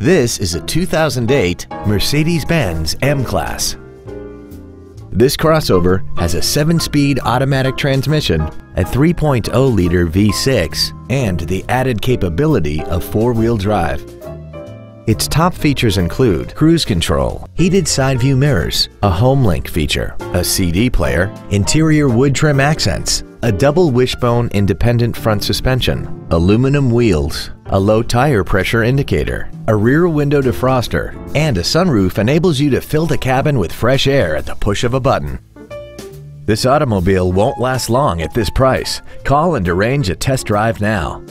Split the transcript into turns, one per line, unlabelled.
This is a 2008 Mercedes-Benz M-Class. This crossover has a 7-speed automatic transmission, a 3.0-liter V6, and the added capability of four-wheel drive. Its top features include cruise control, heated side view mirrors, a HomeLink feature, a CD player, interior wood trim accents, a double wishbone independent front suspension, aluminum wheels, a low tire pressure indicator, a rear window defroster, and a sunroof enables you to fill the cabin with fresh air at the push of a button. This automobile won't last long at this price. Call and arrange a test drive now.